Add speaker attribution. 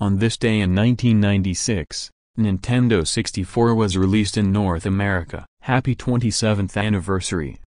Speaker 1: On this day in 1996, Nintendo 64 was released in North America. Happy 27th anniversary.